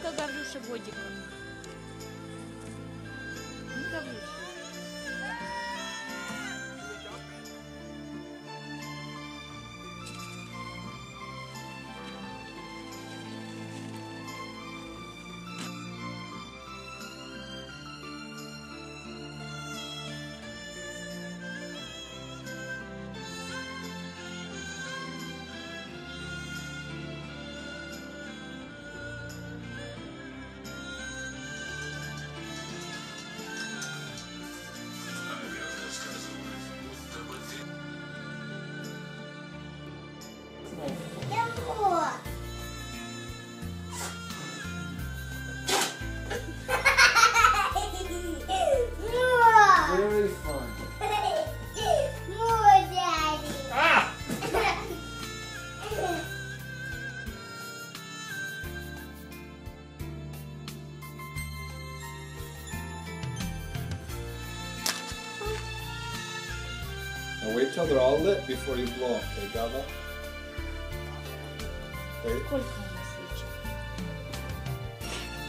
Сколько Гаврюша годиков? Ну, Гаврюша. Now wait till they're all lit before you blow, okay, Gava? Wait. Сколько у нас свечек?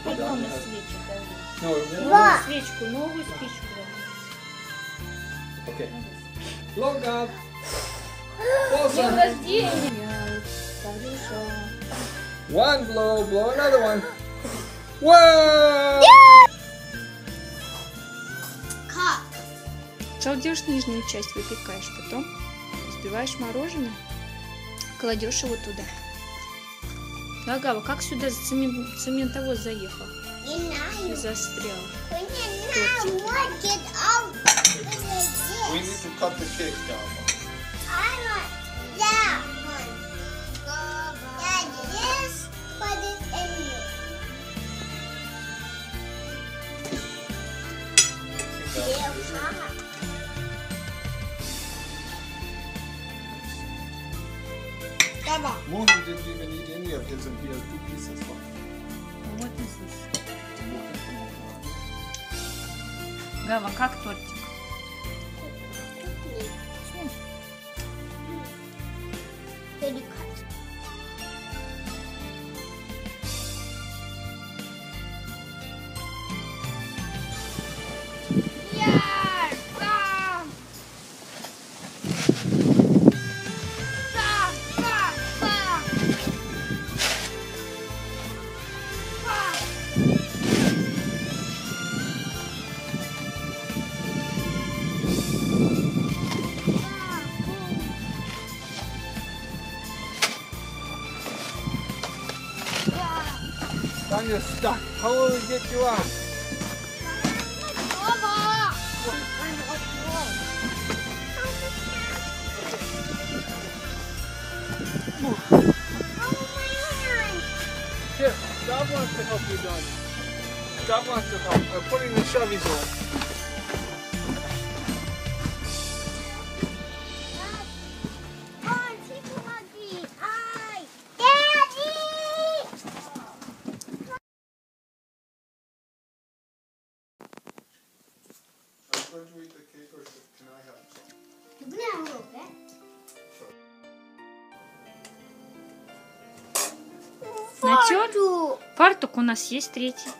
Сколько у нас свечек, Гаврюш? No, wait. Новую свечку, новую спичку. Okay. Blow, Gav. День Blow some. рождения! Гаврюша. One blow, blow another one. Whoa! Сначала делаешь нижнюю часть, выпекаешь, потом взбиваешь мороженое, кладешь его туда. Гагава, как сюда цемент, цементовоз заехал? И застрял? We need to cut the cake, Gav. Moon didn't even eat any of his and he has two pieces left. Вот и здесь. Гава, как тортик? Tanya's stuck. How will we get you out? Here, Dad wants to help you, Don. Dad wants to help. I'm putting the shovies on. You going to eat the cake or can I have some? Натер? Фартук у нас есть третий.